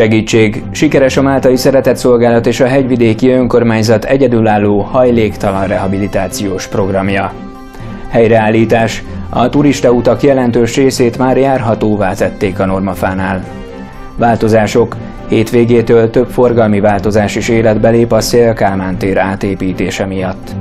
Segítség, sikeres a Máltai Szeretetszolgálat és a hegyvidéki önkormányzat egyedülálló hajléktalan rehabilitációs programja. Helyreállítás, a turistautak jelentős részét már járhatóvá tették a normafánál. Változások, hétvégétől több forgalmi változás is életbe lép a Szél-Kálmán tér átépítése miatt.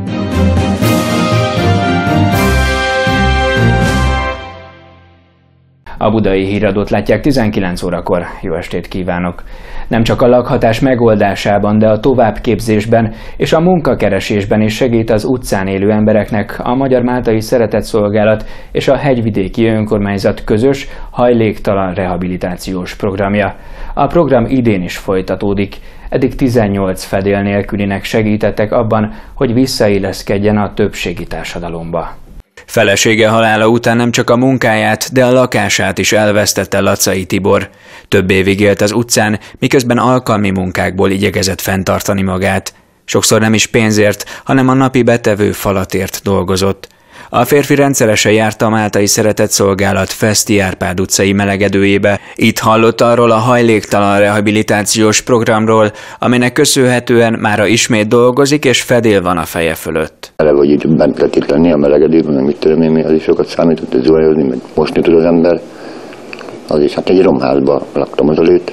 A budai híradót látják 19 órakor. Jó estét kívánok! Nem csak a lakhatás megoldásában, de a továbbképzésben és a munkakeresésben is segít az utcán élő embereknek a Magyar Máltai Szeretetszolgálat és a Hegyvidéki Önkormányzat közös hajléktalan rehabilitációs programja. A program idén is folytatódik. Eddig 18 fedél nélkülinek segítettek abban, hogy visszailleszkedjen a többségi társadalomba. Felesége halála után nem csak a munkáját, de a lakását is elvesztette Lacai Tibor. Több évig élt az utcán, miközben alkalmi munkákból igyekezett fenntartani magát. Sokszor nem is pénzért, hanem a napi betevő falatért dolgozott. A férfi rendszeresen járta a Máltai Szeretett Szolgálat Feszti Árpád utcai melegedőjébe. Itt hallott arról a hajléktalan rehabilitációs programról, aminek köszönhetően mára ismét dolgozik és fedél van a feje fölött. Eleve, hogy itt bent lehet itt lenni a melegedőben, meg mit tudom én, az is sokat számított, zuhajozni, meg mosni tud az ember. Az is, hát egy romházban laktam az előtt.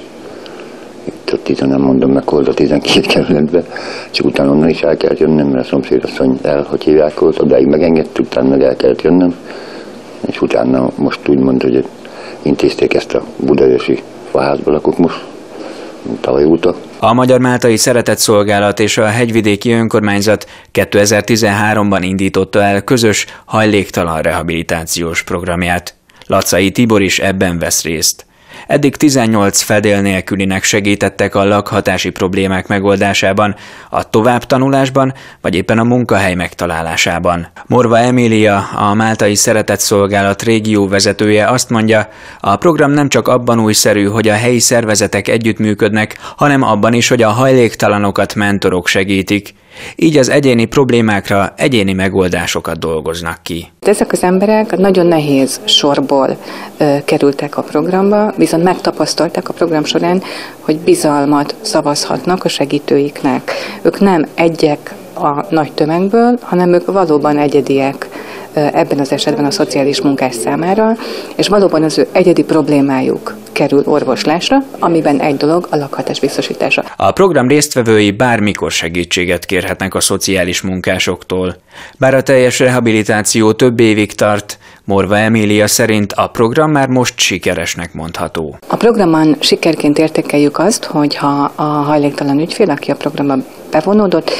A tizen, nem mondom meg, hol a 12 kerületbe. Csak utána onnan is el kellett jönnöm, mert a szomszédasszony el, hogy hívják volt, odáig megengedtük, utána meg el kellett jönnöm. És utána most úgy mondta, hogy intézték ezt a budaörsi faházba lakok most, tavaly óta. A Magyar Máltai Szeretetszolgálat és a Hegyvidéki Önkormányzat 2013-ban indította el közös hajléktalan rehabilitációs programját. Lacai Tibor is ebben vesz részt. Eddig 18 fedél nélkülinek segítettek a lakhatási problémák megoldásában, a továbbtanulásban, vagy éppen a munkahely megtalálásában. Morva Emília, a Máltai Szeretett Szolgálat régió vezetője azt mondja, a program nem csak abban újszerű, hogy a helyi szervezetek együttműködnek, hanem abban is, hogy a hajléktalanokat mentorok segítik. Így az egyéni problémákra egyéni megoldásokat dolgoznak ki. Ezek az emberek nagyon nehéz sorból ö, kerültek a programba, viszont megtapasztalták a program során, hogy bizalmat szavazhatnak a segítőiknek. Ők nem egyek a nagy tömegből, hanem ők valóban egyediek ebben az esetben a szociális munkás számára, és valóban az ő egyedi problémájuk kerül orvoslásra, amiben egy dolog a lakhatás biztosítása. A program résztvevői bármikor segítséget kérhetnek a szociális munkásoktól. Bár a teljes rehabilitáció több évig tart, Morva Emília szerint a program már most sikeresnek mondható. A programon sikerként értékeljük azt, hogy ha a hajléktalan ügyfél, aki a programba bevonódott,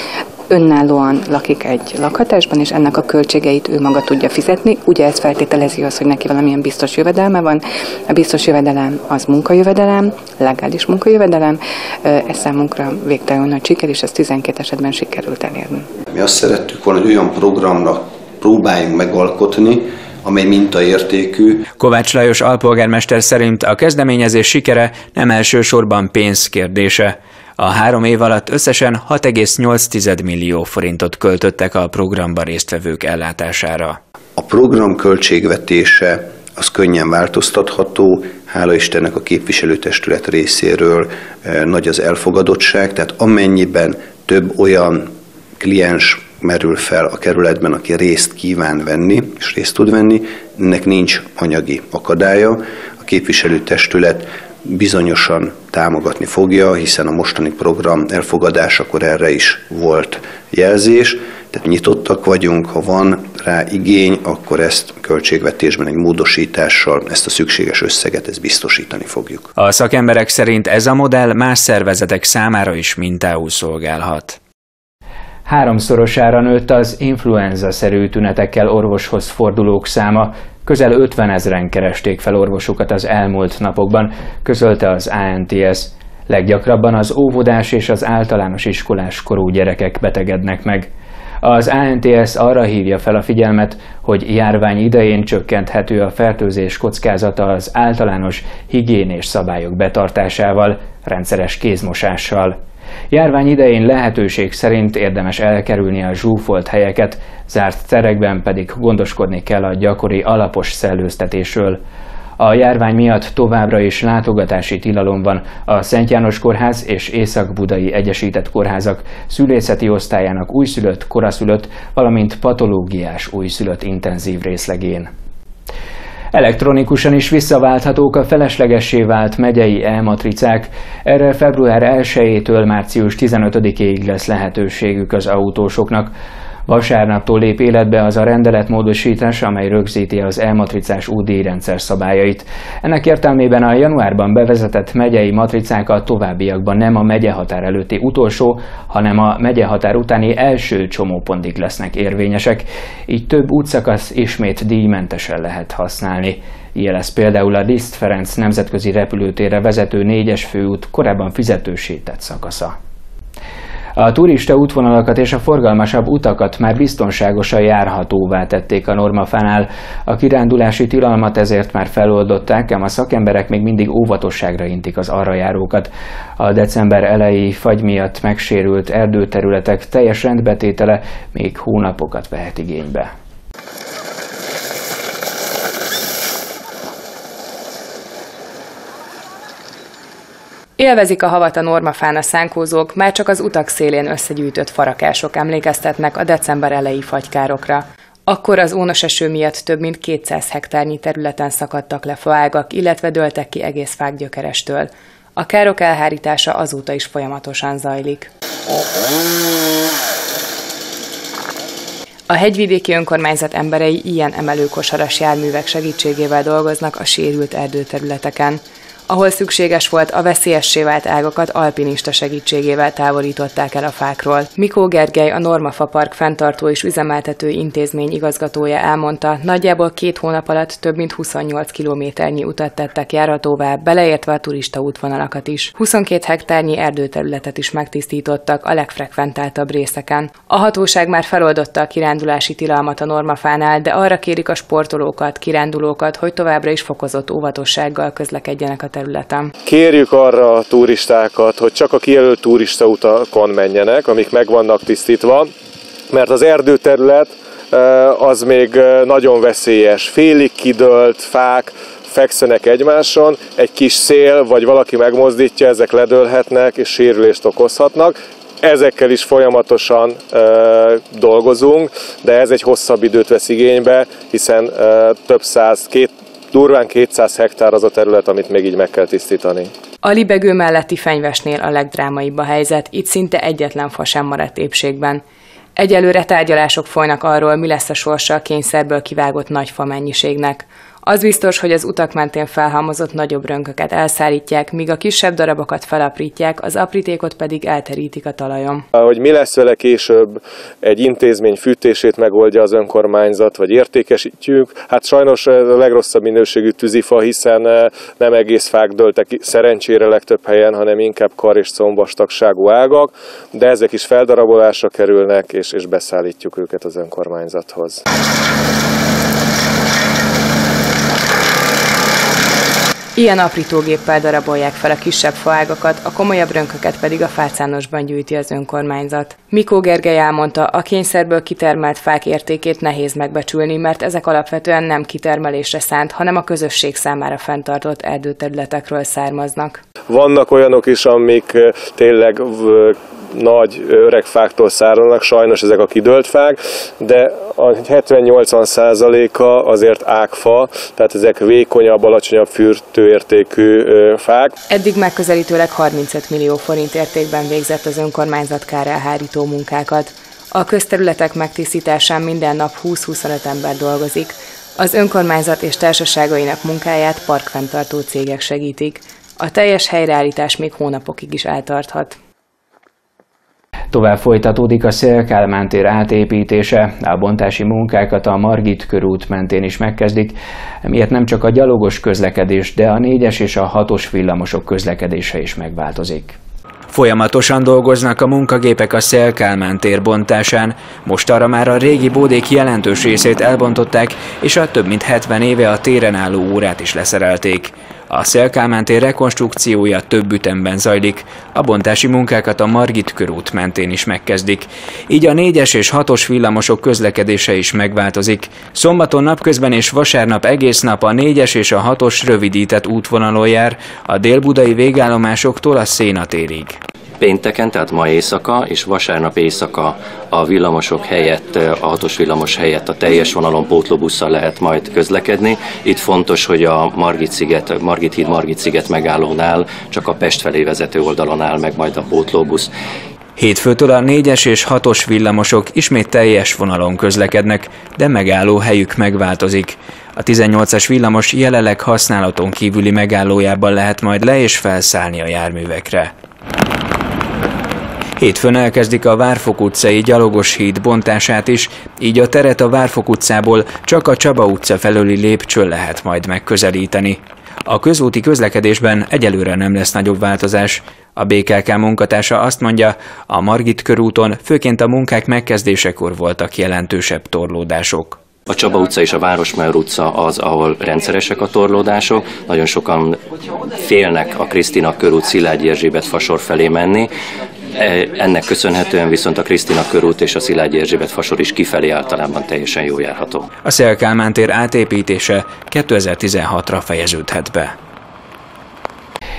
önállóan lakik egy lakhatásban, és ennek a költségeit ő maga tudja fizetni. Ugye ez feltételezi azt, hogy neki valamilyen biztos jövedelme van. A biztos jövedelem az munkajövedelem, legális munkajövedelem. Ez számunkra végtelenül nagy siker, és ezt 12 esetben sikerült elérni. Mi azt szerettük volna, hogy olyan programnak próbáljunk megalkotni, amely mintaértékű. Kovács Lajos alpolgármester szerint a kezdeményezés sikere nem elsősorban pénz kérdése. A három év alatt összesen 6,8 millió forintot költöttek a programban résztvevők ellátására. A program költségvetése az könnyen változtatható, hála Istennek a képviselőtestület részéről eh, nagy az elfogadottság, tehát amennyiben több olyan kliens merül fel a kerületben, aki részt kíván venni, és részt tud venni, ennek nincs anyagi akadálya. A képviselőtestület bizonyosan támogatni fogja, hiszen a mostani program elfogadásakor erre is volt jelzés, tehát nyitottak vagyunk, ha van rá igény, akkor ezt költségvetésben egy módosítással, ezt a szükséges összeget, ezt biztosítani fogjuk. A szakemberek szerint ez a modell más szervezetek számára is mintául szolgálhat. Háromszorosára nőtt az influenza-szerű tünetekkel orvoshoz fordulók száma, Közel 50 ezeren keresték fel orvosukat az elmúlt napokban, közölte az ANTS. Leggyakrabban az óvodás és az általános iskolás korú gyerekek betegednek meg. Az ANTS arra hívja fel a figyelmet, hogy járvány idején csökkenthető a fertőzés kockázata az általános higiénés szabályok betartásával, rendszeres kézmosással. Járvány idején lehetőség szerint érdemes elkerülni a zsúfolt helyeket, zárt terekben pedig gondoskodni kell a gyakori alapos szellőztetésről. A járvány miatt továbbra is látogatási tilalom van a Szent János Kórház és Észak-Budai Egyesített Kórházak szülészeti osztályának újszülött, koraszülött, valamint patológiás újszülött intenzív részlegén. Elektronikusan is visszaválthatók a feleslegessé vált megyei e-matricák. Erre február 1-től március 15-ig lesz lehetőségük az autósoknak. Vasárnaptól lép életbe az a rendeletmódosítás, amely rögzíti az elmatricás UD rendszer szabályait. Ennek értelmében a januárban bevezetett megyei matricákat továbbiakban nem a megyehatár előtti utolsó, hanem a megyehatár utáni első csomópontig lesznek érvényesek, így több útszakasz ismét díjmentesen lehet használni. Lesz például a Liszt Ferenc nemzetközi repülőtérre vezető négyes főút korábban fizetősített szakasza. A turista útvonalakat és a forgalmasabb utakat már biztonságosan járhatóvá tették a normafánál. A kirándulási tilalmat ezért már feloldották, ám a szakemberek még mindig óvatosságra intik az arra járókat. A december elejé fagy miatt megsérült erdőterületek teljes rendbetétele még hónapokat vehet igénybe. Élvezik a havat a normafán a szánkózók, már csak az utak szélén összegyűjtött farakások emlékeztetnek a december elejé fagykárokra. Akkor az ónos eső miatt több mint 200 hektárnyi területen szakadtak le faágak, illetve dőltek ki egész fák gyökerestől. A károk elhárítása azóta is folyamatosan zajlik. A hegyvidéki önkormányzat emberei ilyen emelőkosaras járművek segítségével dolgoznak a sérült erdőterületeken. Ahol szükséges volt, a veszélyessé vált ágakat alpinista segítségével távolították el a fákról. Mikó Gergely, a Normafa Park fenntartó és üzemeltető intézmény igazgatója elmondta, nagyjából két hónap alatt több mint 28 kilométernyi utat tettek járhatóvá, beleértve a turista útvonalakat is. 22 hektárnyi erdőterületet is megtisztítottak a legfrekventáltabb részeken. A hatóság már feloldotta a kirándulási tilalmat a Normafánál, de arra kérik a sportolókat, kirándulókat, hogy továbbra is fokozott óvatossággal közlekedjenek a területen. Kérjük arra a turistákat, hogy csak a kijelölt turistautakon menjenek, amik meg vannak tisztítva, mert az erdőterület az még nagyon veszélyes. Félig kidőlt fák, fekszenek egymáson, egy kis szél, vagy valaki megmozdítja, ezek ledőlhetnek és sérülést okozhatnak. Ezekkel is folyamatosan e, dolgozunk, de ez egy hosszabb időt vesz igénybe, hiszen e, több száz, két, durván 200 hektár az a terület, amit még így meg kell tisztítani. A libegő melletti fenyvesnél a legdrámaibb a helyzet, itt szinte egyetlen fa sem maradt épségben. Egyelőre tárgyalások folynak arról, mi lesz a sorsa a kényszerből kivágott nagy fa mennyiségnek. Az biztos, hogy az utak mentén felhalmozott nagyobb rönköket elszállítják, míg a kisebb darabokat felaprítják, az aprítékot pedig elterítik a talajon. Hogy mi lesz vele később, egy intézmény fűtését megoldja az önkormányzat, vagy értékesítjük. Hát sajnos ez a legrosszabb minőségű tűzifa, hiszen eh, nem egész fák dőltek szerencsére legtöbb helyen, hanem inkább kar és combastagságú ágak, de ezek is feldarabolásra kerülnek, és, és beszállítjuk őket az önkormányzathoz. Ilyen aprítógéppel darabolják fel a kisebb faágakat, a komolyabb rönköket pedig a fácánosban gyűjti az önkormányzat. Mikó Gergely elmondta, a kényszerből kitermelt fák értékét nehéz megbecsülni, mert ezek alapvetően nem kitermelésre szánt, hanem a közösség számára fenntartott erdőterületekről származnak. Vannak olyanok is, amik tényleg nagy öreg fáktól szárolnak, sajnos ezek a kidőlt fák, de a 70-80 százaléka azért ágfa, tehát ezek vékonyabb, alacsonyabb fürtőértékű fák. Eddig megközelítőleg 35 millió forint értékben végzett az önkormányzat kárelhárító munkákat. A közterületek megtisztításán minden nap 20-25 ember dolgozik. Az önkormányzat és társaságainak munkáját parkfenntartó cégek segítik. A teljes helyreállítás még hónapokig is eltarthat. Tovább folytatódik a Szélkálmán átépítése, a bontási munkákat a Margit körút mentén is megkezdik, emiatt nem csak a gyalogos közlekedés, de a négyes és a hatos villamosok közlekedése is megváltozik. Folyamatosan dolgoznak a munkagépek a Szélkálmán tér bontásán, most arra már a régi bódék jelentős részét elbontották, és a több mint 70 éve a téren álló órát is leszerelték. A Szélkámán rekonstrukciója több ütemben zajlik, a bontási munkákat a Margit körút mentén is megkezdik. Így a 4-es és 6-os villamosok közlekedése is megváltozik. Szombaton napközben és vasárnap egész nap a 4-es és a 6-os rövidített útvonalon jár, a délbudai végállomásoktól a Szénatérig. Pénteken, tehát ma éjszaka és vasárnap éjszaka a villamosok helyett, a hatos villamos helyett a teljes vonalon pótlóbusszal lehet majd közlekedni. Itt fontos, hogy a Margit, sziget, Margit híd Margit sziget megállónál csak a Pest felé vezető oldalon áll meg majd a pótlóbusz. Hétfőtől a 4-es és 6-os villamosok ismét teljes vonalon közlekednek, de megálló helyük megváltozik. A 18-as villamos jelenleg használaton kívüli megállójában lehet majd le- és felszállni a járművekre. Hétfőn elkezdik a Várfok utcai gyalogos híd bontását is, így a teret a Várfok utcából csak a Csaba utca felőli lépcsőn lehet majd megközelíteni. A közúti közlekedésben egyelőre nem lesz nagyobb változás. A BKK munkatársa azt mondja, a Margit körúton főként a munkák megkezdésekor voltak jelentősebb torlódások. A Csaba utca és a Városmajor utca az, ahol rendszeresek a torlódások. Nagyon sokan félnek a Krisztina körút Szilágyi Erzsébet fasor felé menni. E, ennek köszönhetően viszont a Krisztina körút és a Szilágyi Erzsébet fasor is kifelé általában teljesen jó járható. A Szélkálmán átépítése 2016-ra fejeződhet be.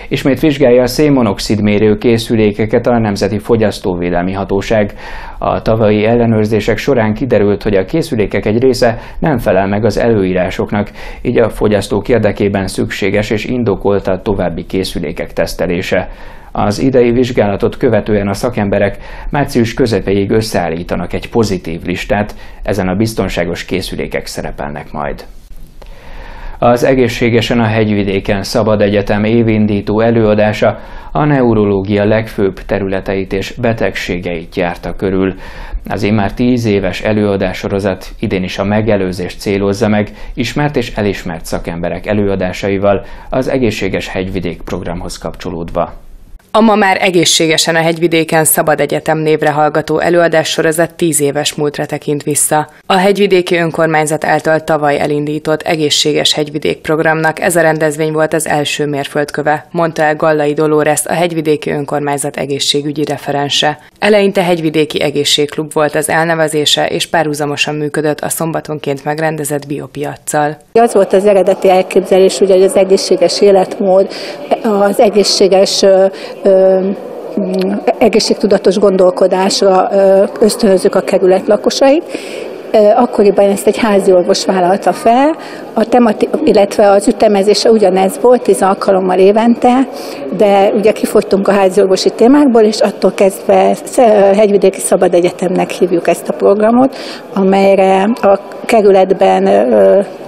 Ismét vizsgálja a szénmonoxid mérő készülékeket a Nemzeti Fogyasztóvédelmi Hatóság. A tavalyi ellenőrzések során kiderült, hogy a készülékek egy része nem felel meg az előírásoknak, így a fogyasztók érdekében szükséges és indokolt a további készülékek tesztelése. Az idei vizsgálatot követően a szakemberek március közepéig összeállítanak egy pozitív listát, ezen a biztonságos készülékek szerepelnek majd. Az Egészségesen a hegyvidéken Szabad Egyetem évindító előadása a neurológia legfőbb területeit és betegségeit járta körül. Az már tíz éves előadássorozat idén is a megelőzést célozza meg, ismert és elismert szakemberek előadásaival az Egészséges Hegyvidék programhoz kapcsolódva. A ma már egészségesen a hegyvidéken Szabad Egyetem névre hallgató előadássorozat tíz éves múltra tekint vissza. A hegyvidéki önkormányzat által tavaly elindított egészséges hegyvidék programnak ez a rendezvény volt az első mérföldköve, mondta el Gallai Dolores, a hegyvidéki önkormányzat egészségügyi referense. Eleinte hegyvidéki egészségklub volt az elnevezése, és párhuzamosan működött a szombatonként megrendezett biopiacsal. Az volt az eredeti elképzelés, ugye, hogy az egészséges életmód, az egészséges egészségtudatos gondolkodásra ösztönözzük a kerület lakosait, akkoriban ezt egy házi orvos vállalta fel, a temati, illetve az ütemezése ugyanez volt, tíz alkalommal évente, de ugye kifogytunk a házi orvosi témákból, és attól kezdve Hegyvidéki Szabad Egyetemnek hívjuk ezt a programot, amelyre a kerületben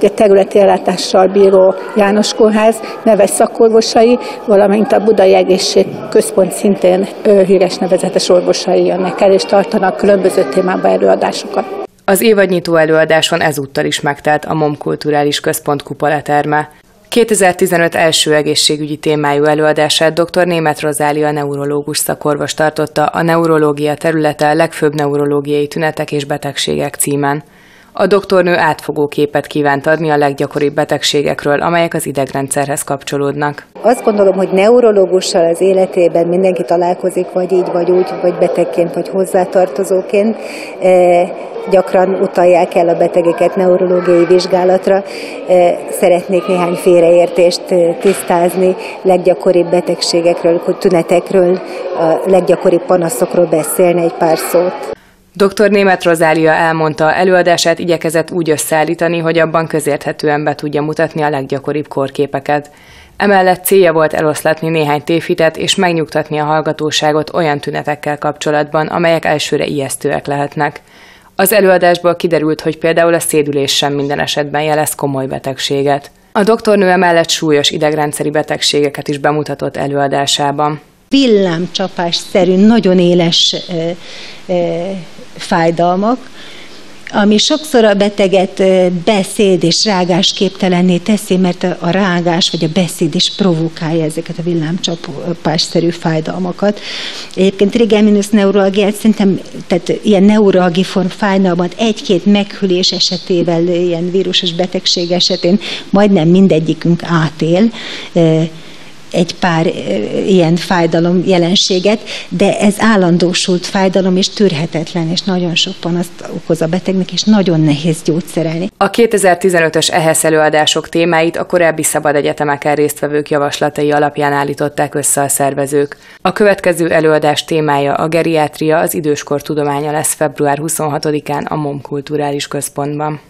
a területi ellátással bíró János Kórház neves szakorvosai, valamint a Budai Egészség Központ szintén híres nevezetes orvosai jönnek el, és tartanak különböző témában előadásokat. Az évadnyitó előadáson ezúttal is megtelt a MOM Kulturális Központ kupolaterme. 2015 első egészségügyi témájú előadását dr. Német Rozália neurológus szakorvos tartotta a neurológia területe legfőbb neurológiai tünetek és betegségek címen. A doktornő átfogó képet kívánt adni a leggyakoribb betegségekről, amelyek az idegrendszerhez kapcsolódnak. Azt gondolom, hogy neurológussal az életében mindenki találkozik, vagy így, vagy úgy, vagy betegként, vagy hozzátartozóként. E, gyakran utalják el a betegeket neurológiai vizsgálatra. E, szeretnék néhány félreértést e, tisztázni, leggyakoribb betegségekről, tünetekről, a leggyakoribb panaszokról beszélni egy pár szót. Dr. Német Rozália elmondta, előadását igyekezett úgy összeállítani, hogy abban közérthetően be tudja mutatni a leggyakoribb korképeket. Emellett célja volt eloszlatni néhány tévhitet és megnyugtatni a hallgatóságot olyan tünetekkel kapcsolatban, amelyek elsőre ijesztőek lehetnek. Az előadásból kiderült, hogy például a szédülés sem minden esetben jelez komoly betegséget. A doktornő emellett súlyos idegrendszeri betegségeket is bemutatott előadásában villámcsapás-szerű, nagyon éles fájdalmak, ami sokszor a beteget beszéd és rágás képtelenné teszi, mert a rágás vagy a beszéd is provokálja ezeket a villámcsapásszerű fájdalmakat. Egyébként trigeminus neuralgiát szerintem, tehát ilyen neuralgiform fájdalmat egy-két meghűlés esetével, ilyen vírusos betegség esetén majdnem mindegyikünk átél egy pár ilyen fájdalom jelenséget, de ez állandósult fájdalom és tűrhetetlen, és nagyon sok panaszt okoz a betegnek, és nagyon nehéz gyógyszerelni. A 2015-ös EHESZ előadások témáit a korábbi szabad egyetemeken résztvevők javaslatai alapján állították össze a szervezők. A következő előadás témája a geriátria, az időskor tudománya lesz február 26-án a MOM Kulturális Központban.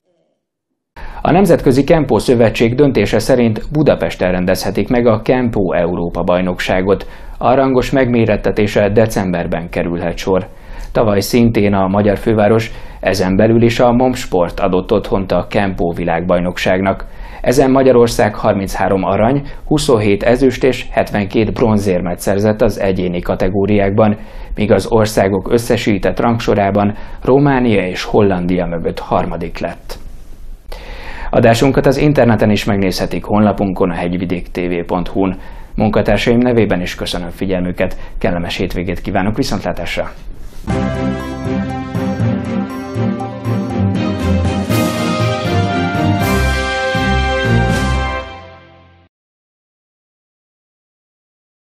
A Nemzetközi Kempó Szövetség döntése szerint Budapesten rendezhetik meg a Kempó Európa bajnokságot. A rangos megmérettetése decemberben kerülhet sor. Tavaly szintén a magyar főváros, ezen belül is a Momsport adott otthont a Kempó világbajnokságnak. Ezen Magyarország 33 arany, 27 ezüst és 72 bronzérmet szerzett az egyéni kategóriákban, míg az országok összesített rangsorában Románia és Hollandia mögött harmadik lett. Adásunkat az interneten is megnézhetik honlapunkon a hegyvidéktv.hu-n. Munkatársaim nevében is köszönöm figyelmüket, kellemes hétvégét kívánok viszontlátásra!